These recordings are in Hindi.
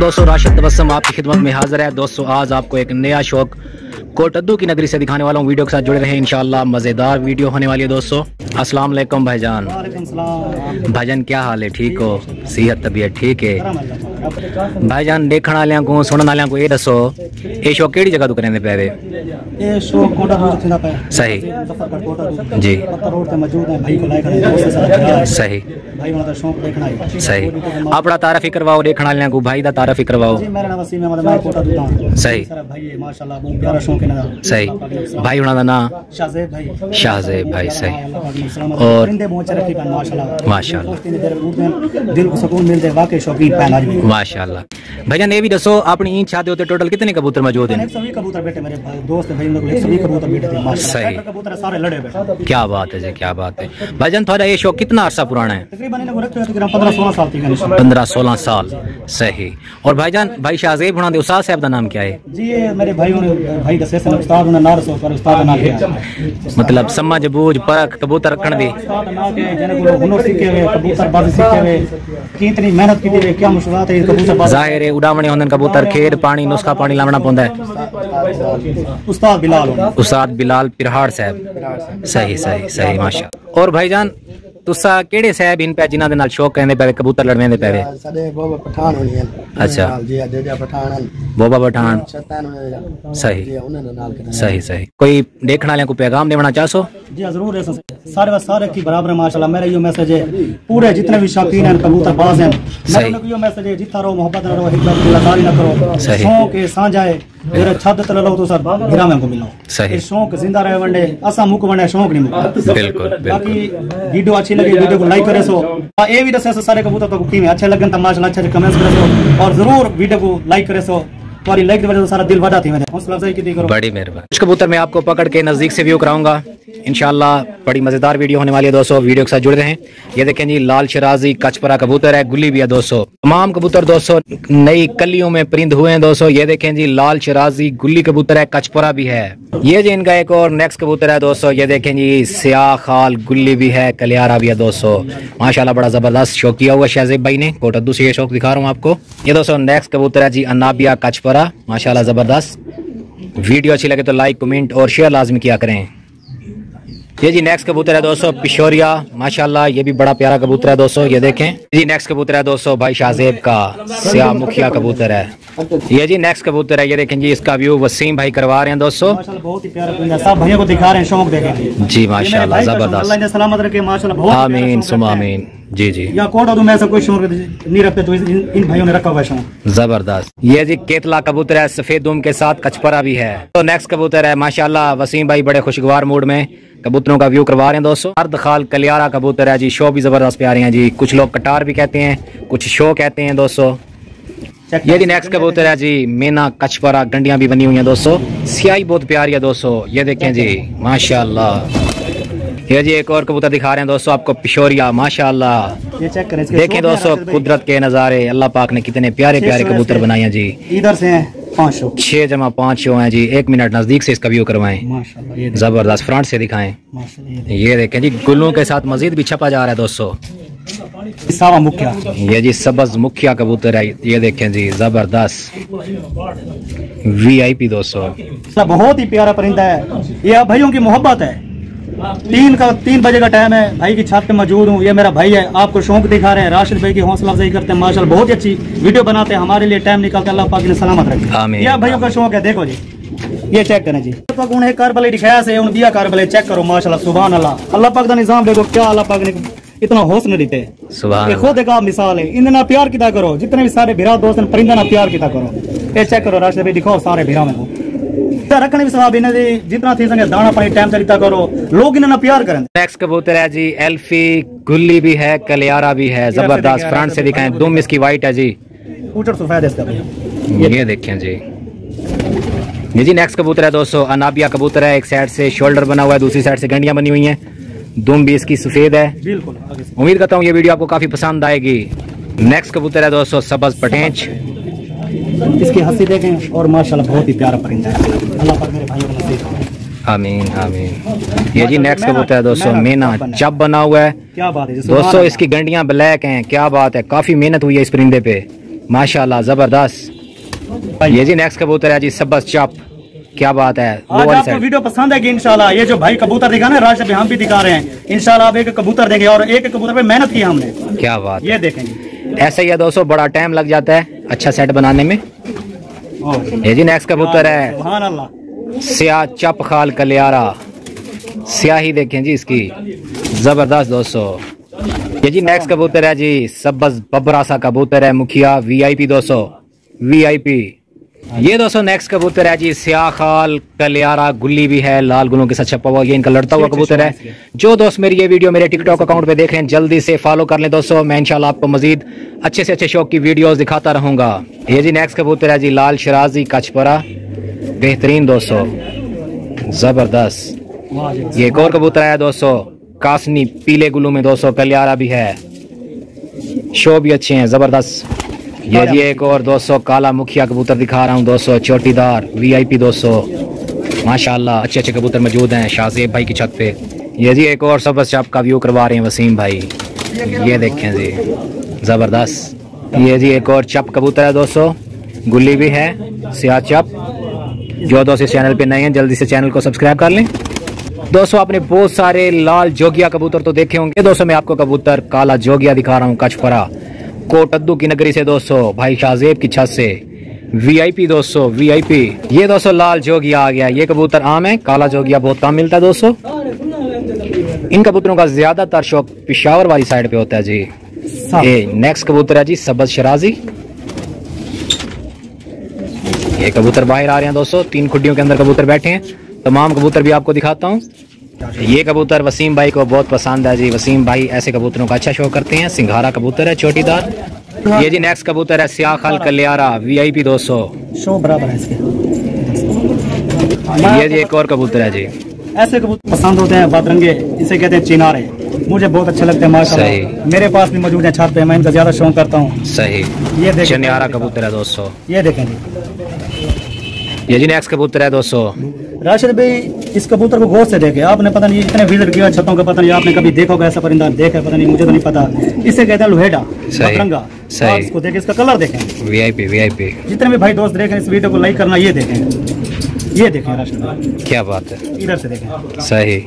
दोस्तों राशिद तबसम आपकी खिदमत में हाजिर है। दोस्तों आज आपको एक नया शौक कोटद्दू की नगरी से दिखाने वाला हूँ। वीडियो के साथ जुड़े रहे इंशाल्लाह मज़ेदार वीडियो होने वाली है दोस्तों। अस्सलाम वालेकुम भाईजान। भाईजान क्या हाल है? ठीक हो? सेहत तबीयत ठीक है? भाईजान देखने वाले को सुनने वाले को ये दसो ये शो केड़ी जगह तो करेंगे पे वे? ये शो कोटा रोड थींदा पे सही। जी। रोड ते मौजूद है भाई को खड़ा सही। भाई वाला शौक देखना है सही। अपना तारफ ही करवाओ देखने वाले को भाई दा तारफ ही करवाओ जी मेरा नाम वसीम है मैं कोटा दूता सही। भाई माशाल्लाह बहुत प्यारा शौक है ना सही। भाई उन्होंने ना शाहजेब भाई। शाहजेब भाई सही। और माशाल्लाह। माशाल्लाह। दिल को सुकून मिलता वाकई शौकीन भी। माशाल्लाह। भाईजान ये भी दसो अपनी ईद शादी होते टोटल कितने कबूतर मौजूद हैं? कबूतर बैठे मेरे भाई कबूतर बैठे थे सही। कबूतर सारे लड़े बैठे क्या बात है जी क्या बात है। भाईजान थोड़ा ये शौक कितना अरसा पुराना है? पंद्रह सोलह साल सही। और भाईजान भाई शाहजेब हुणा दे उस्ताद साहब का नाम क्या है? जी मेरे भाई भाई दसे उस्ताद ने नार सो पर उस्ताद ना किया मतलब समझ बूझ परख कबूतर रखण दी। उस्ताद ना के जने को हुनर सीखे कबूतर बाजी सीखे कितनी मेहनत की क्या मुश्किलात है कबूतर ज़ाहिर है उड़ावने होंदन कबूतर खेर पानी नुस्खा पानी लावना पौंदा है। उस्ताद बिलाल उस्ताद बिलाल पिरहाड़ साहब। सही सही सही माशा और भाईजान तुसा केड़े साहब इन पे जिन्हां दे नाल शौक कहंदे पे कबूतर लड़वेंदे पे ਸਾਡੇ ਬਾਬਾ ਪਠਾਨ ਹੋਣੀ ਹੈ ਅੱਛਾ। ਜੀ ਡੇਡਾ ਪਠਾਨ ਹਨ बोबा पठान 97 सही ਜੀ ਉਹਨਾਂ ਦੇ ਨਾਲ ਕਰਾਂਗੇ सही सही कोई देखने वाले को पैगाम देना चाहो जी हाँ, जरूर है सारे बस सारे की बराबर है माशाल्लाह मेरा यो मैसेज है पूरे जितने भी शौकीन हैं कबूतर बाज हैं सही। मेरा यो मैसेज है जितना रहो मोहब्बत न रहो हिकमत की लतारी न करो सही। शौक है साझा है मेरे छत तले लो तो सर गिरा में को मिलो। सही। शौक ज़िंदा रहे वंडे असा मुक वंडे शौक नहीं मुक। बिल्कुल बाकी वीडियो अच्छी लगी वीडियो को लाइक करे सो। ये भी दसे सारे कबूतर तो की में अच्छे लगन तमाशा अच्छे कमेंट्स करे सो। और ज़रूर वीडियो को लाइक करे सो। तुम्हारी लाइक की वजह से सारा दिल थी मेरे। हौसला अफजाई की बड़ी मेहरबानी। कबूतर मैं आपको पकड़ के नज़दीक से व्यू कराऊँगा। इंशाल्लाह बड़ी मज़ेदार वीडियो होने वाली है दोस्तों। वीडियो के साथ जुड़ रहे। हैं ये देखें जी, लाल शराजी कचपरा कबूतर है, गुल्ली भी है दोस्तों। तमाम कबूतर दोस्तों, नई कलियों में परिंद हुए हैं दोस्तों। ये देखें जी, लाल शराजी गुल्ली कबूतर है, कचपरा भी है। ये जी इनका एक और नेक्स्ट कबूतर है दोस्तों। ये देखें जी, स्याह खाल गुल्ली भी है, कलियारा भी है दोस्तों। माशाल्लाह बड़ा ज़बरदस्त शौक किया हुआ शहजेब भाई ने। कोटद्दू से ये शौक दिखा रहा हूँ आपको। ये दोस्तों नेक्स्ट कबूतर है जी अनाबिया कचपरा। माशाल्लाह ज़बरदस्त। वीडियो अच्छी लगे तो लाइक कमेंट और शेयर लाजमी किया करें। ये जी नेक्स्ट कबूतर है दोस्तों पिशोरिया। माशाल्लाह ये भी बड़ा प्यारा कबूतर है दोस्तों ये देखें। जी नेक्स्ट कबूतर है दोस्तों भाई शाहजेब का सिया मुखिया कबूतर है। ये जी नेक्स्ट कबूतर है ये देखें जी इसका व्यू वसीम भाई करवा रहे हैं दोस्तों। माशाल्लाह बहुत ही प्यारा परिंदा सब भाइयों को दिखा रहे हैं शौक देखें जी। माशाल्लाह अल्लाह ज़बरदस्त सलामत रखे माशाल्लाह आमीन जी जी। या कोड और में से कोई शौक नहीं रखते तो इन, इन भाइयों ने रखा हुआ शौक। ज़बरदस्त। ये जी केतला कबूतर है सफ़ेद दुम के साथ कचपरा भी है। तो नेक्स्ट कबूतर है माशाल्लाह वसीम भाई बड़े खुशगवार मूड में। कबूतरों का व्यू करवा रहे हैं दोस्तों। अर्ध खाल कलियारा कबूतर है जी शो भी ज़बरदस्त प्यारे हैं जी। कुछ लोग कटार भी कहते हैं कुछ शो कहते हैं दोस्तों। ये जी नेक्स्ट कबूतर है जी मेना कचपरा गंडियाँ भी बनी हुई हैं दोस्तों। सियाही बहुत प्यारी है दोस्तों। ये देखें जी माशाल्लाह। ये जी एक और कबूतर दिखा रहे हैं दोस्तों आपको पिशोरिया माशाल्लाह। ये चेक करें देखें दोस्तों। कुदरत के नज़ारे अल्लाह पाक ने कितने प्यारे प्यारे कबूतर बनाए हैं जी। इधर से हैं। पाँच सौ छह जमा पाँच शो हैं जी। एक मिनट नज़दीक से इसका व्यू करवाएँ। माशाल्लाह ये देखें, ज़बरदस्त फ्रंट से दिखाएँ। ये देखे। जी गुल्लू के साथ मजीद भी छपा जा रहा है दोस्तों। सावा मुखिया। ये जी सबज मुखिया कबूतर है। ये देखें जी ज़बरदस्त। वीआईपी दोस्तों। बहुत ही प्यारा परिंदा है। ये भाइयों की मोहब्बत है। तीन का तीन बजे का टाइम है। भाई की छत पे मौजूद हूँ। ये मेरा भाई है। आपको शौक दिखा रहे हैं। राशिद भाई की हौसला अफजाई करते हैं। माशा बहुत ही अच्छी वीडियो बनाते हैं। हमारे लिए टाइम निकालते अल्लाह पाक ने सलामत रखे। आमीन। ये भाइयों का शौक है? देखो जी। ये चेक करें जी। पाक उन्हें कारबले दिखाया से उन दिया कारबले चेक करो। माशाल्लाह सुभान अल्लाह अल्लाह पाक का निज़ाम देखो क्या अल्लाह पाक ने इतना होश हौसला देते? हैं खुद एक आप मिसाल है। इनना प्यार किता करो। जितने भी सारे भिरा दोस्त परिंदा ना प्यार किता करो। ये चेक करो। राशिद भाई दिखाओ सारे भिरा में। को रखने भी सवाब इन्हें दी जितना थी संगे दाना पानी टाइम से दिता करो लोग इन्हें ना प्यार करें नेक्स्ट कबूतर है जी एल्फी गुल्ली भी है कलियारा भी है ज़बरदस्त फ्रंट से दिखाएँ दुम इसकी वाइट है जी सफ़ेद है इसका भैया ये देखें जी ये जी नेक्स्ट कबूतर है दोस्तों अनाबिया कबूतर है एक साइड से शोल्डर बना हुआ है दूसरी साइड से गंडियाँ बनी हुई हैं दुम भी इसकी सफ़ेद है बिल्कुल उम्मीद करता हूँ ये वीडियो आपको काफ़ी पसंद आएगी नेक्स्ट कबूतर है दोस्तों सबज पटेंच इसकी हँसी देखें और माशाल्लाह बहुत ही प्यारा परिंदा है। अल्लाह पाक मेरे भाइयों को नसीब आमीन आमीन। ये जी नेक्स्ट कबूतर है दोस्तों मीना चब बना हुआ है। क्या बात है दोस्तों इसकी गंडियाँ ब्लैक हैं क्या बात है काफ़ी मेहनत हुई है इस परिंदे पे। माशाल्लाह ज़बरदस्त। ये जी नेक्स्ट कबूतर है जी सबस चप। क्या बात है आज आपको वीडियो पसंद है कि इंशाल्लाह ये जो भाई कबूतर दिखा ना राज हम भी दिखा रहे हैं। इंशाल्लाह आप एक कबूतर देंगे और एक कबूतर पे मेहनत की हमने। क्या बात ये देखेंगे। ऐसा ही है दोस्तों बड़ा टाइम लग जाता है अच्छा सेट बनाने में। ये जी नेक्स्ट कबूतर है। स्या चप खाल कलियारा। स्याही देखें जी इसकी। ज़बरदस्त दोस्तों। ये जी नेक्स्ट कबूतर है जी सबज बबरा सा कबूतर है मुखिया वीआईपी दोस्तों। वीआईपी ये दोस्तों नेक्स्ट कबूतर है जी स्याह खाल कलियारा गुल्ली भी है लाल गुलों के साथ छपा हुआ ये इनका लड़ता हुआ कबूतर है। जो दोस्त मेरी ये वीडियो मेरे टिकटॉक अकाउंट पे देख रहे हैं जल्दी से फॉलो कर लें दोस्तों मैं इंशाल्लाह आपको मजीद अच्छे से अच्छे शौक की वीडियोस दिखाता रहूँगा। ये जी नेक्स्ट कबूतर है जी लाल शराजी कचपरा। बेहतरीन दोस्तों ज़बरदस्त। ये एक और कबूतर आया दोस्तों कासनी पीले गुल्लू में दोस्तों कलियारा भी है। शो भी अच्छे हैं ज़बरदस्त। ये जी एक और दोस्तों काला मुखिया कबूतर दिखा रहा हूँ दोस्तों चोटीदार वीआईपी दोस्तों माशाल्लाह, अच्छे अच्छे कबूतर मौजूद हैं शाहजेब भाई की छत पे। ये जी एक और सबस का व्यू करवा रहे हैं वसीम भाई। ये देखें जी, ज़बरदस्त। ये जी एक और चप कबूतर है दोस्तों गुल्ली भी है, सियाह चप। जो दोस्त इस चैनल पे नए हैं, जल्दी से चैनल को सब्सक्राइब कर लें। दोस्तों आपने बहुत सारे लाल जोगिया कबूतर तो देखे होंगे। दोस्तों मैं आपको कबूतर काला जोगिया दिखा रहा हूँ कचपरा कोटद्दू की नगरी से दोस्तों भाई शाहजेब की छत से। वीआईपी दोस्तों वीआईपी ये दोस्तों लाल जोगिया आ गया। ये कबूतर आम है, काला जोगिया बहुत कम मिलता है दोस्तों इन कबूतरों का ज़्यादातर शौक पिशावर वाली साइड पे होता है जी। ये नेक्स्ट कबूतर है जी, सबज शराजी। ये कबूतर बाहर आ रहे हैं दोस्तों तीन खुडियों के अंदर कबूतर बैठे हैं। तमाम कबूतर भी आपको दिखाता हूँ। ये कबूतर वसीम भाई को बहुत पसंद है जी। वसीम भाई ऐसे कबूतरों का अच्छा शो करते हैं। सिंघारा कबूतर है चोटीदार ये जी नेक्स्ट कबूतर है सियाह खाल कलियारा वीआईपी दोस्तों शो बराबर है इसके। ये जी एक और कबूतर है जी। ऐसे कबूतर पसंद होते हैं बदरंगे इसे कहते हैं चिनारे। मुझे बहुत अच्छे लगते हैं माशाल्लाह। सही। मेरे पास भी मौजूद है छत पे मैं इनका ज़्यादा शौक करता हूँ। सही। ये देखें। कबूतर है दोस्तों ये देखें जी। ये जी नेक्स्ट कबूतर है दोस्तों। राशिद भाई इस कबूतर को गौर से देखे। आपने पता नहीं इतने विज़िट किया छतों का पता नहीं आपने कभी देखा होगा ऐसा परिंदा देखा पता नहीं मुझे तो नहीं पता। इसे कहते हैं लोहेडा। बतरंगा सही। इसको देखें इसका कलर देखें। वीआईपी वीआईपी जितने भी भाई दोस्त देख हैं इस वीडियो को लाइक करना ये देखें। ये देखें राशिद भाई। क्या बात है। इधर से देखें। सही।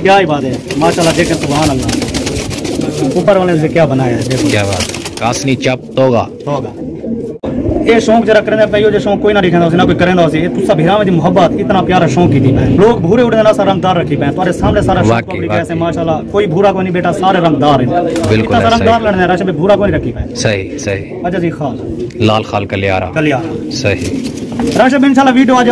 क्या ही बात है। माशाल्लाह देखें सुभान अल्लाह ऊपर वाले से क्या बनाया है देखो। क्या बात कासनी चप तोगा। होगा ये शौक जरा करें भाई जो शौक कोई ना दिखा ना कोई करें ये तुसा भिरा में मोहब्बत इतना प्यारा शौक की थी लोग भूरे उड़ने ना सारा रंगदार रखी पाए तुम्हारे सामने सारा शौक ऐसे। माशाल्लाह कोई भूरा को नहीं बेटा सारे रंगदार हैं। बिल्कुल सारा रंगदार लड़ने राशि में भूरा को नहीं रखी मैं सही सही। अच्छा जी खाल। लाल खाल कलियारा। कलियारा। सही। राशि में इंशाल्लाह वीडियो आज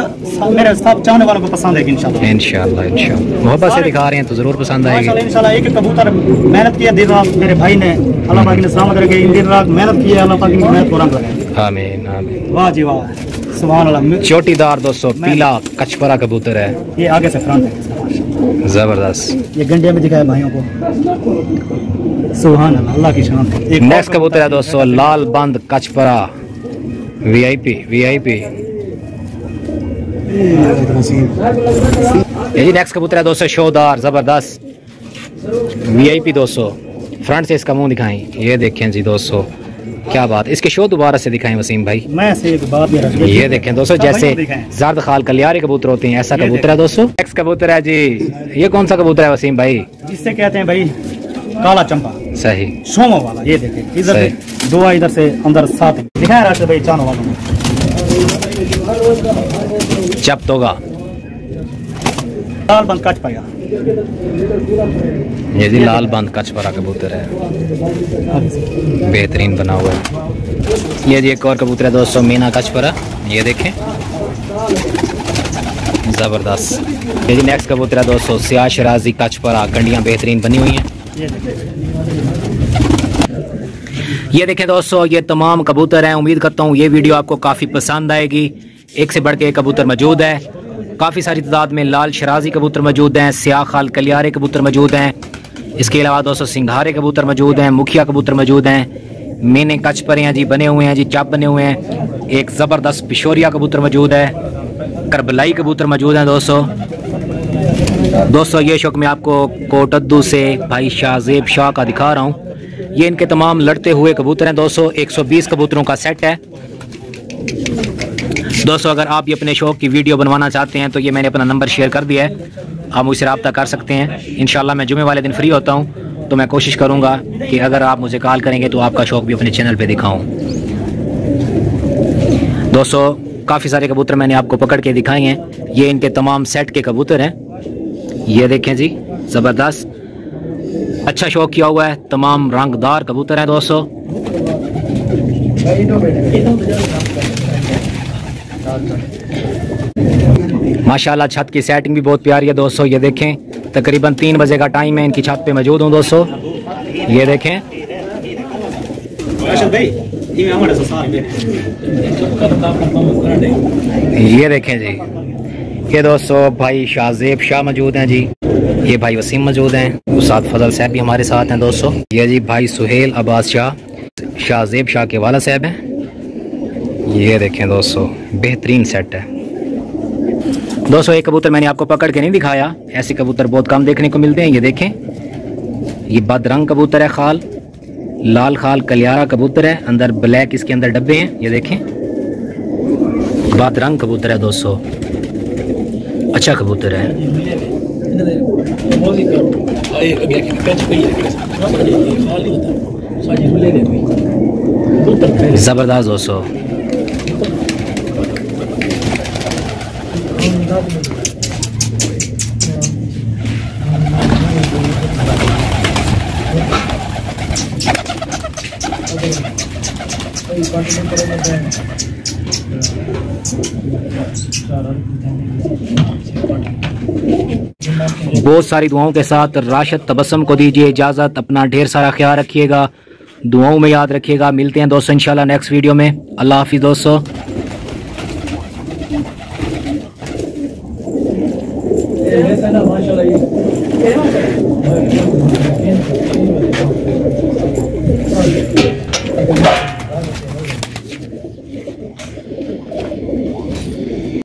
मेरे सब चाहने वालों को पसंद है इंशाल्लाह। इंशाल्लाह इंशाल्लाह। मोहब्बत से दिखा रहे हैं तो ज़रूर पसंद आएगी। इंशाल्लाह एक एक कबूतर मेहनत किया दिन रात मेरे भाई ने। अल्लाह पाक ने सलामत रखे दिन रात मेहनत की है अल्लाह पाक की मेहनत को रंग लगाए आमीन आमीन वाह जी वाह। सुभान अल्लाह चोटीदार दोस्तों पीला कचपरा कबूतर है। ये आगे से फ्रंट है। ज़बरदस्त। ये गंडिया में दिखाया भाइयों को। सुभान अल्लाह अल्लाह की शान। एक नेक्स्ट कबूतर है दोस्तों लाल बंद कचपरा। वीआईपी वीआईपी ये जी नेक्स्ट कबूतर है दोस्तों शोदार ज़बरदस्त। वीआईपी दोस्तों फ्रंट से इसका मुँह दिखाएँ। ये देखें जी दोस्तों। क्या बात इसके शो दोबारा से दिखाएँ वसीम भाई। मैं से एक बात ये देखें दोस्तों जैसे। जर्द खाल कलियारे कबूतर होते हैं ऐसा कबूतर है दोस्तों? नेक्स्ट कबूतर है जी। ये कौन सा कबूतर है वसीम भाई? जिससे कहते हैं भाई काला चंपा। सही। सोमो वाला ये देखे। इधर से दो इधर से अंदर सात दिखाया राशि भाई चानो वालों चप तोगा लाल बंद कट पाया। ये जी लाल बंद कचपरा कबूतर है। बेहतरीन बना हुआ है। ये जी एक और कबूतर है दोस्तों, मीना कचपरा ये देखें। ज़बरदस्त। ये जी नेक्स्ट कबूतर है दोस्तों सियाह शराजी कचपरा कंडियाँ बेहतरीन बनी हुई हैं। ये देखें दोस्तों, ये तमाम कबूतर हैं। उम्मीद करता हूँ ये वीडियो आपको काफ़ी पसंद आएगी। एक से बढ़ के एक कबूतर मौजूद है। काफ़ी सारी तादाद में लाल शराजी कबूतर मौजूद हैं, सियाह खाल कलियारे कबूतर मौजूद हैं, इसके अलावा दोस्तों सिंघारे कबूतर मौजूद हैं, मुखिया कबूतर मौजूद हैं, मीने कचपरे हैं जी, बने हुए हैं जी, चाप बने हुए हैं, एक ज़बरदस्त पिशोरिया कबूतर मौजूद है, करबलाई कबूतर मौजूद हैं दोस्तों। दोस्तों, ये शौक मैं आपको कोटद्दू से भाई शाहजेब शाह का दिखा रहा हूँ। ये इनके तमाम लड़ते हुए कबूतर हैं दोस्तों 120 कबूतरों का सेट है। दोस्तों, अगर आप ये अपने शौक की वीडियो बनवाना चाहते हैं तो ये मैंने अपना नंबर शेयर कर दिया है। आप मुझसे रबता कर सकते हैं। इन मैं जुमे वाले दिन फ्री होता हूँ तो मैं कोशिश करूँगा कि अगर आप मुझे कॉल करेंगे तो आपका शौक भी अपने चैनल पर दिखाऊँ। दोस्तों, काफ़ी सारे कबूतर मैंने आपको पकड़ के दिखाए हैं। ये इनके तमाम सेट के कबूतर हैं। ये देखें जी, ज़बरदस्त। अच्छा शौक किया हुआ है, तमाम रंगदार कबूतर हैं, दोस्तों। माशाल्लाह छत की सेटिंग भी बहुत प्यारी है दोस्तों ये देखें। तकरीबन तीन बजे का टाइम है इनकी छत पे मौजूद हूँ दोस्तों। ये देखें। ये देखें जी। ये दोस्तों भाई शाहजेब शाह मौजूद हैं जी। ये भाई वसीम मौजूद हैं। उसाद फजल साहब भी हमारे साथ हैं दोस्तों। ये जी भाई सुहेल अब्बास शाह शाहजेब शाह के वाला साहब हैं। ये देखें दोस्तों बेहतरीन सेट है। दोस्तों, एक कबूतर मैंने आपको पकड़ के नहीं दिखाया। ऐसे कबूतर बहुत कम देखने को मिलते हैं, ये देखें। ये बदरंग कबूतर है खाल। लाल खाल कलियारा कबूतर है। अंदर ब्लैक इसके अंदर डब्बे हैं, ये देखें। बदरंग कबूतर है दोस्तों। अच्छा कबूतर है। ज़बरदस्त दोस्तों। बहुत सारी दुआओं के साथ राशद तबसम को दीजिए इजाज़त, अपना ढेर सारा ख्याल रखिएगा, दुआओं में याद रखिएगा, मिलते हैं दोस्तों, इंशाल्लाह नेक्स्ट वीडियो में। अल्लाह हाफिज़ दोस्तों। है। ना? माशाल्लाह ये।